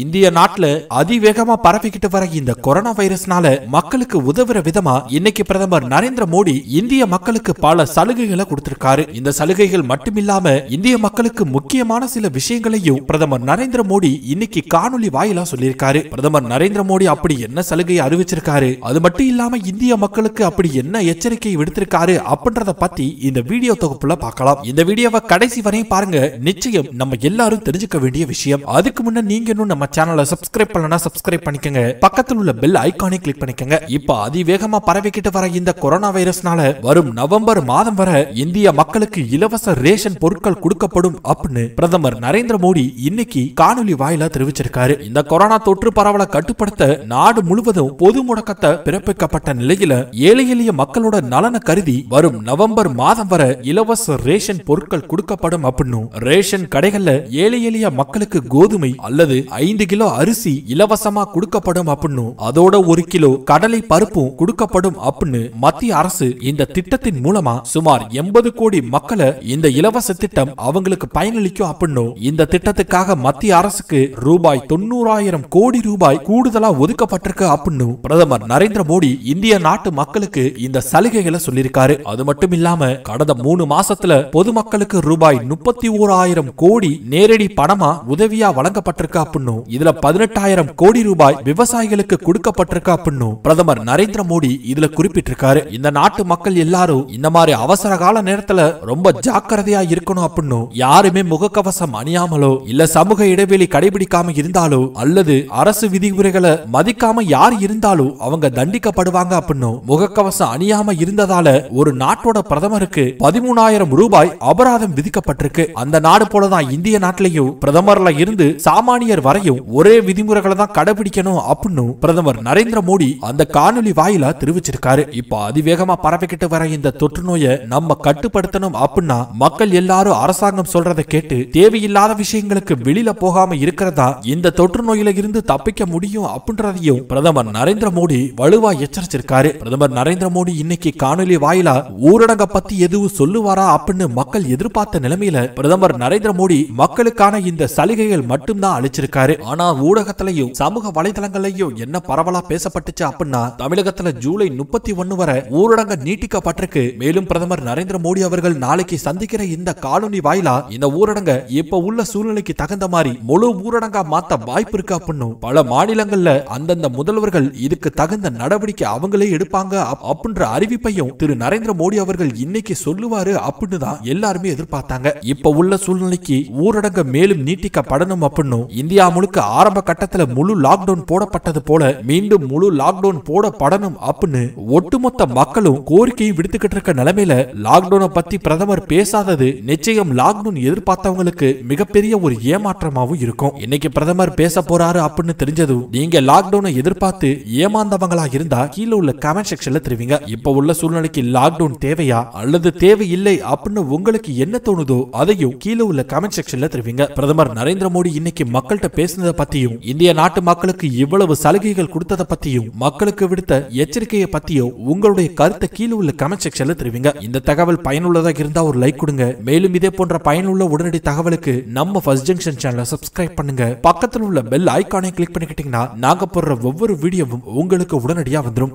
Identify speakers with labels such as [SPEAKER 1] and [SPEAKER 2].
[SPEAKER 1] இந்திய நாட்டுல அதிவேகமா பரவிக்கிட்டு வர இந்த கொரோனா வைரஸ்னால மக்களுக்கு உதவுற விதமா இன்னைக்கு பிரதமர் நரேந்திர மோடி இந்திய மக்களுக்கு பல சலுகைகளை கொடுத்திருக்காரு. இந்த சலுகைகள் மட்டுமில்லாம இந்திய மக்களுக்கு முக்கியமான சில விஷயங்களையும் பிரதமர் நரேந்திர மோடி இன்னைக்கு காணொலி வாயிலா சொல்லியிருக்காரு. பிரதமர் நரேந்திர மோடி அப்படி என்ன சலுகையை அறிவிச்சிருக்காரு? அது மட்டும் இல்லாம இந்திய மக்களுக்கு அப்படி என்ன எச்சரிக்கை விடுத்திருக்காரு அப்படின்றத பத்தி இந்த வீடியோ தொகுப்புல பார்க்கலாம். இந்த வீடியோவை கடைசி வரையும் பாருங்க. நிச்சயம் நம்ம எல்லாரும் தெரிஞ்சுக்க வேண்டிய விஷயம். அதுக்கு முன்ன நீங்க இன்னும் நம்ம சேனலை சப்ஸ்கிரைப் பண்ணலனா சப்ஸ்கிரைப் பண்ணிக்கங்க. பக்கத்தில் உள்ள பெல் ஐகானை கிளிக் பண்ணிக்கங்க. இப்ப அதிவேகமா பரவிக்கிட்டு வர இந்த கொரோனா வைரஸ்னால வரும் நவம்பர் மாதம் வர இந்திய மக்களுக்கு இலவச ரேஷன் பொருட்கள் கொடுக்கப்படும் அப்படின்னு பிரதமர் நரேந்திர மோடி இன்னைக்கு காணொலி வாயிலா தெரிவிச்சிருக்காரு. இந்த கொரோனா தொற்று பரவலை கட்டுப்படுத்த நாடு முழுவதும் பொது முடக்கத்தை பிறப்பிக்கப்பட்ட நிலையில ஏழை எளிய மக்களோட நலனை கருதி வரும் நவம்பர் மாதம் வர இலவச ரேஷன் பொருட்கள் கொடுக்கப்படும் அப்படின்னு ரேஷன் கடைகள்ல ஏழை எளிய மக்களுக்கு கோதுமை அல்லது ஐந்து கிலோ அரிசி இலவசமா கொடுக்கப்படும் அப்படின்னு அதோட ஒரு கிலோ கடலை பருப்பும் கொடுக்கப்படும் அப்படின்னு மத்திய அரசு இந்த திட்டத்தின் மூலமா சுமார் எண்பது கோடி மக்களை இந்த இலவச திட்டம் அவங்களுக்கு பயனளிக்கும் அப்படின்னு இந்த திட்டத்துக்காக மத்திய அரசுக்கு ரூபாய் தொண்ணூறாயிரம் கோடி ரூபாய் கூடுதலா ஒதுக்கப்பட்டிருக்கு அப்படின்னு பிரதமர் நரேந்திர மோடி இந்திய நாட்டு மக்களுக்கு இந்த சலுகைகளை சொல்லியிருக்காரு. அது மட்டும் இல்லாம கடந்த மூணு மாசத்துல பொதுமக்களுக்கு ரூபாய் முப்பத்தி ஓராயிரம் கோடி நேரடி பணமா உதவியா வழங்கப்பட்டிருக்கு அப்படின்னு இதுல பதினெட்டாயிரம் கோடி ரூபாய் விவசாயிகளுக்கு கொடுக்கப்பட்டிருக்கு அப்படின்னு பிரதமர் நரேந்திர மோடி இதுல குறிப்பிட்டிருக்காரு. இந்த நாட்டு மக்கள் எல்லாரும் இந்த மாதிரி அவசர கால நேரத்துல ரொம்ப ஜாக்கிரதையா இருக்கணும் அப்படின்னு யாருமே முகக்கவசம் அணியாமலோ இல்ல சமூக இடைவெளி கடைபிடிக்காம இருந்தாலோ அல்லது அரசு விதிமுறைகளை மதிக்காம யார் இருந்தாலும் அவங்க தண்டிக்கப்படுவாங்க அப்படின்னு முகக்கவசம் அணியாம இருந்ததால ஒரு நாட்டோட பிரதமருக்கு பதிமூணாயிரம் ரூபாய் அபராதம் விதிக்கப்பட்டிருக்கு. அந்த நாடு போலதான் இந்திய நாட்டிலையும் பிரதமர்ல இருந்து சாமானியர் வரையும் ஒரே விதிமுறைகளை தான் கடைபிடிக்கணும் அப்படின்னு பிரதமர் நரேந்திர மோடி அந்த காணொலி வாயிலா தெரிவிச்சிருக்காரு. இப்ப அதிவேகமா பரவிக்கிட்டு வர இந்த தொற்று நோயை நம்ம கட்டுப்படுத்தணும் அப்படின்னா மக்கள் எல்லாரும் அரசாங்கம் சொல்றதை கேட்டு தேவையில்லாத விஷயங்களுக்கு வெளியில போகாம இருக்கிறதா இந்த தொற்று நோயில இருந்து தப்பிக்க முடியும் அப்படின்றதையும் பிரதமர் நரேந்திர மோடி வலுவா எச்சரிச்சிருக்காரு. பிரதமர் நரேந்திர மோடி இன்னைக்கு காணொலி வாயிலா ஊரடங்க பத்தி எதுவும் சொல்லுவாரா அப்படின்னு மக்கள் எதிர்பார்த்த நிலைமையில பிரதமர் நரேந்திர மோடி மக்களுக்கான இந்த சலுகைகள் மட்டும்தான் அளிச்சிருக்காரு. ஆனா ஊடகத்திலையும் சமூக வலைதளங்களையும் என்ன பரவலா பேசப்பட்டுச்சு அப்படின்னா தமிழகத்துல ஜூலை முப்பத்தி ஒன்னு வரை ஊரடங்கு நீட்டிக்கப்பட்டிருக்கு மேலும் பிரதமர் நரேந்திர மோடி அவர்கள் நாளைக்கு சந்திக்கிற இந்த காலனி வாயிலா இந்த ஊரடங்க இப்ப உள்ள சூழ்நிலைக்கு தகுந்த மாதிரி முழு ஊரடங்கா மாத்த வாய்ப்பு இருக்கு அப்படின்னு பல மாநிலங்கள்ல அந்தந்த முதல்வர்கள் இதுக்கு தகுந்த நடவடிக்கை அவங்களே எடுப்பாங்க அப்- அப்படின்ற அறிவிப்பையும் திரு நரேந்திர மோடி அவர்கள் இன்னைக்கு சொல்லுவாரு அப்படின்னு தான் எல்லாருமே எதிர்பார்த்தாங்க. இப்ப உள்ள சூழ்நிலைக்கு ஊரடங்கு மேலும் நீட்டிக்கப்படணும் அப்படின்னு இந்தியா முழுக்க ஆரம்ப கட்டத்துல முழு லாக்டவுன் போடப்பட்டது போல மீண்டும் முழு லாக்டவுன் போடப்படணும் அப்படின்னு ஒட்டுமொத்த மக்களும் கோரிக்கையை விடுத்துக்கிட்டு இருக்க நிலைமையில லாக்டவுனை பத்தி பிரதமர் பேசாதது நிச்சயம் லாக்டவுன் எதிர்பார்த்தவங்களுக்கு மிகப்பெரிய ஒரு ஏமாற்றமாவும் இருக்கும். இன்னைக்கு பிரதமர் பேச போறாரு அப்படின்னு தெரிஞ்சதும் நீங்க லாக்டவுனை எதிர்பார்த்து ஏமாந்தவங்களா இருந்தா கீழே உள்ள கமெண்ட் செக்ஷன்ல தெரிவிங்க. இப்ப உள்ள சூழ்நிலைக்கு லாக்டவுன் தேவையா? அல்லது தேவையில்லை அப்படின்னு உங்களுக்கு என்ன தோணுதோ அதையும் கீழே உள்ள கமெண்ட் செக்ஷன்ல தெரிவிங்க. பிரதமர் நரேந்திர மோடி இன்னைக்கு மக்கள்கிட்ட பேசினதை பத்தியும் இந்திய நாட்டு மக்களுக்கு இவ்வளவு சலுகைகள் கொடுத்ததை பத்தியும் மக்களுக்கு விடுத்த எச்சரிக்கையை பத்தியும் உங்களுடைய கருத்தை கீழே உள்ள கமெண்ட் செக்ஷன்ல தெரிவிங்க. இந்த தகவல் பயனுள்ளதாக இருந்தா ஒரு லைக் கொடுங்க. மேலும் இதே போன்ற பயனுள்ள உடனடி தகவலுக்கு நம்ம ஃபர்ஸ்ட் ஜங்ஷன் சேனலை சப்ஸ்கிரைப் பண்ணுங்க. பக்கத்தில் உள்ள பெல் ஐக்கானை கிளிக் பண்ணிக்கிட்டீங்கன்னா நாங்க போடுற ஒவ்வொரு வீடியோவும் உங்களுக்கு உடனடியா வந்துரும்.